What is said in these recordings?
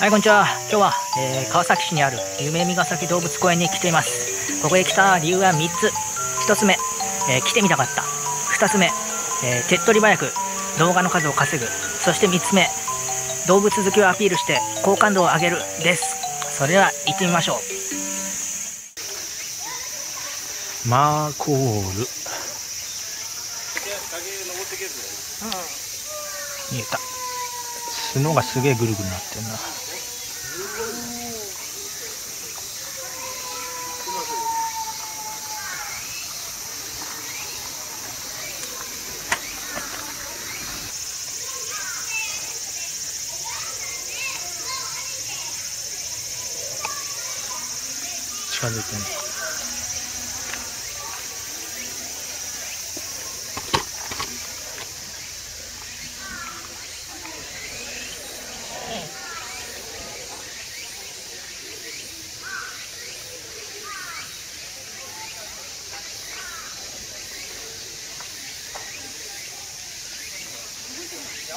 はいこんにちは。今日は、えー、川崎市にある夢見ヶ崎動物公園に来ています。ここへ来た理由は3つ。1つ目、えー、来てみたかった。2つ目、えー、手っ取り早く動画の数を稼ぐ。そして3つ目動物好きをアピールして好感度を上げる。です。それでは行ってみましょう。マーコール、うん、見えた。角がすげえぐるぐるなってんな近づいて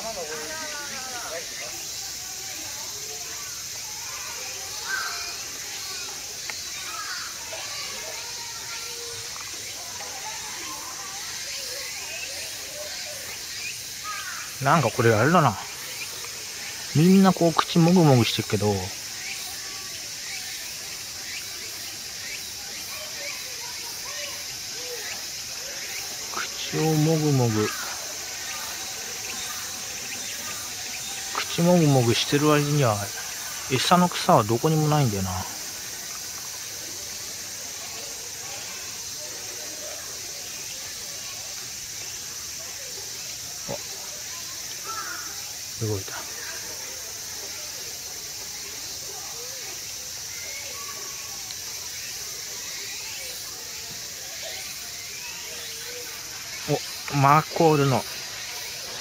なんかこれあれだな。みんなこう口もぐもぐしてるけど、口をもぐもぐ。口もぐもぐしてる割には、餌の草はどこにもないんだよな。動いたおマーコールの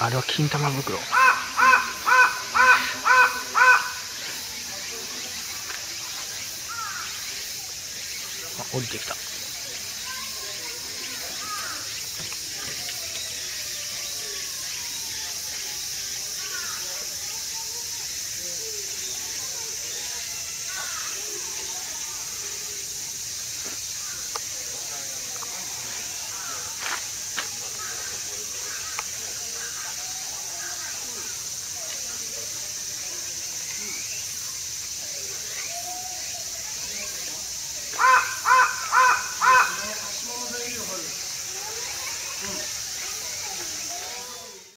あれは金玉袋あ降りてきた。